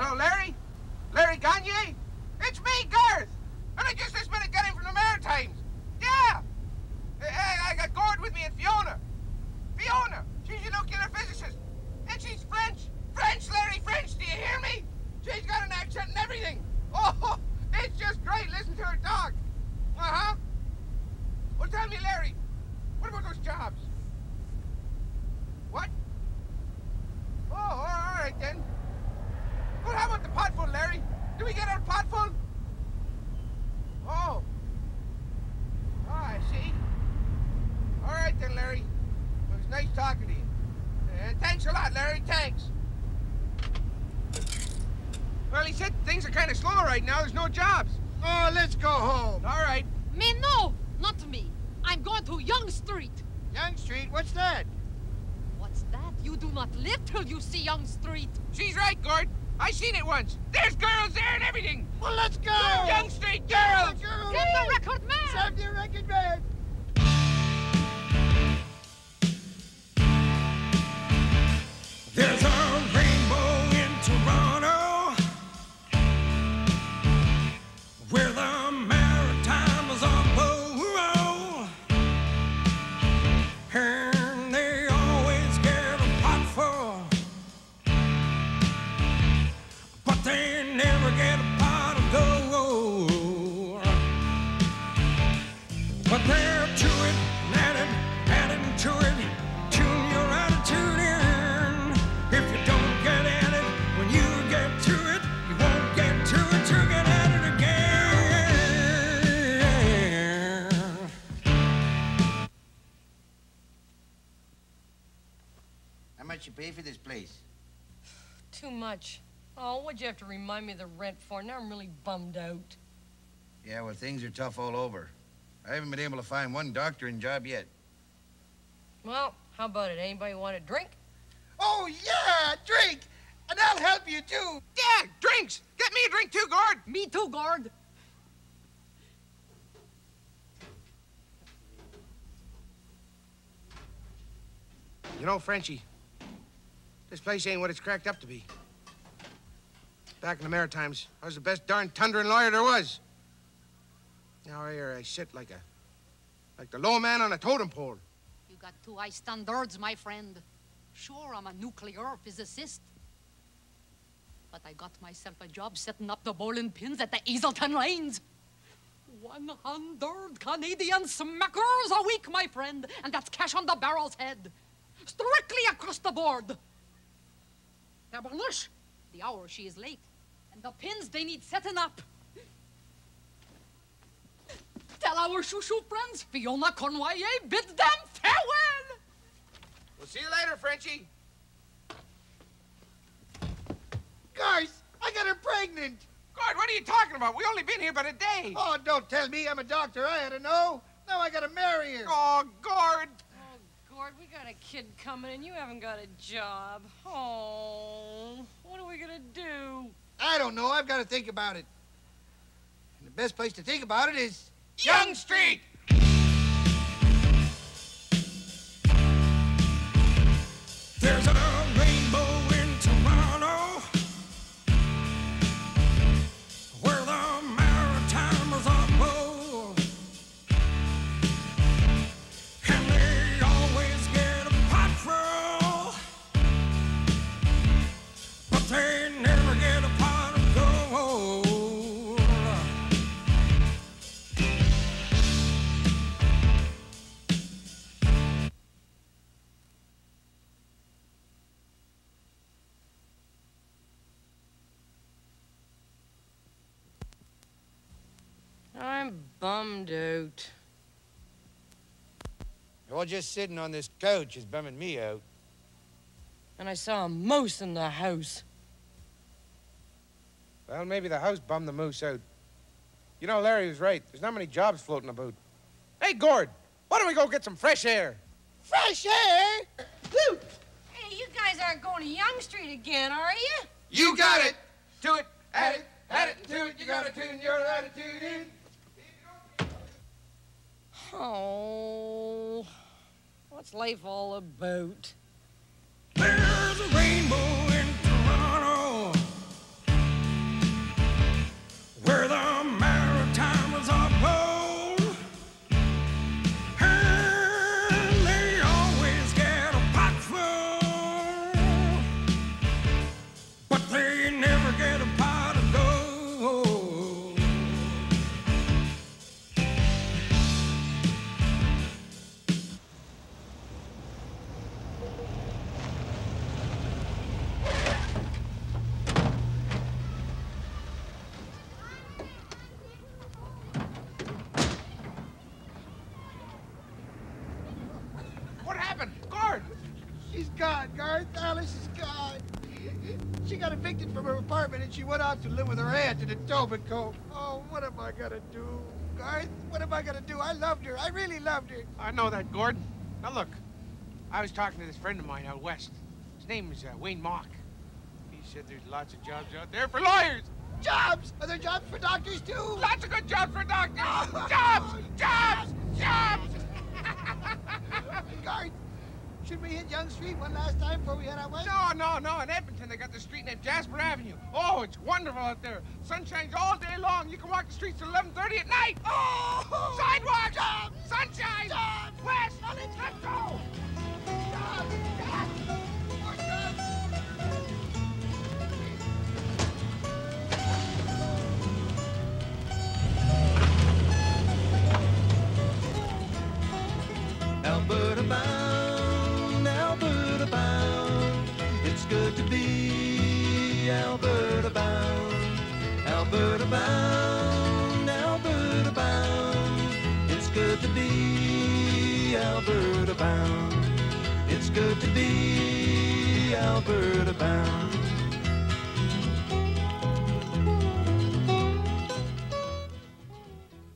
Hello, Larry? Larry Gagne? It's me, Garth! And I just this minute got in from the Maritimes. Yeah! Hey, I got Gord with me and Fiona. Fiona! She's a nuclear physicist. And she's French. French, Larry, French, do you hear me? She's got an accent and everything. Oh, it's just great. Listen to her talk. Uh-huh. Well, tell me, Larry, what about those jobs? What? Oh, all right then. Well, how about the pot full, Larry? Do we get our pot full? Oh. Oh, I see. All right then, Larry. It was nice talking to you. Uh, thanks a lot, Larry. Thanks. Well, he said things are kind of slow right now. There's no jobs. Oh, let's go home. All right. Me, no! Not me. I'm going to Yonge Street. Yonge Street, what's that? What's that? You do not live till you see Yonge Street. She's right, Gord. I seen it once. There's girls there and everything. Well, let's go. Yonge never get a pot of gold. But they're to it, at it, adding to it. Tune your attitude in. If you don't get at it, when you get to it, you won't get to it to get at it again. How much you pay for this place? Too much. Oh, what'd you have to remind me of the rent for? Now I'm really bummed out. Yeah, well, things are tough all over. I haven't been able to find one doctoring job yet. Well, how about it? Anybody want a drink? Oh, yeah, drink. And I'll help you, too. Yeah, drinks. Get me a drink too, Gord. Me too, guard. You know, Frenchie, this place ain't what it's cracked up to be. Back in the Maritimes, I was the best darn thundering lawyer there was. Now here I sit like a, like the low man on a totem pole. You got too high standards, my friend. Sure, I'm a nuclear physicist. But I got myself a job setting up the bowling pins at the Easelton Lanes. 100 Canadian smackers a week, my friend, and that's cash on the barrel's head. Strictly across the board. Tabernush, the hour she is late, and the pins they need setting up. Tell our shoo-shoo friends, Fiona Cornwallier eh? bids them farewell. We'll see you later, Frenchie. Guys, I got her pregnant. Gord, what are you talking about? We only been here but a day. Oh, don't tell me I'm a doctor. I had to know. Now I gotta marry her. Oh, Gord. Oh, Gord, we got a kid coming and you haven't got a job. Oh, what are we gonna do? I don't know. I've got to think about it. And the best place to think about it is Yonge Street. There's a rainbow bummed out. You're just sitting on this couch is bumming me out. And I saw a moose in the house. Well, maybe the house bummed the moose out. You know, Larry was right. There's not many jobs floating about. Hey, Gord, why don't we go get some fresh air? Fresh air? Woo! Hey, you guys aren't going to Yonge Street again, are you? You got it. Do it, at it, at it, to it. You gotta tune your attitude in. Oh, what's life all about? There's a rainbow Garth. Alice is gone. She got evicted from her apartment and she went out to live with her aunt in Etobicoke. Oh, what am I gonna do? Garth, what am I gonna do? I loved her. I really loved her. I know that, Gordon. Now look, I was talking to this friend of mine out west. His name is uh, Wayne Mock. He said there's lots of jobs out there for lawyers. Jobs! Are there jobs for doctors too? Lots of good jobs for doctors. jobs, jobs, jobs. Garth, should we hit Yonge Street one last time before we head out west? No, no, no. In Edmonton, they got the street named Jasper Avenue. Oh, it's wonderful out there. Sun shines all day long. You can walk the streets till 11:30 at night. Oh! Sidewalks, Jobs! sunshine, Jobs! west. Let's go. To be Alberta bound. It's good to be Alberta bound.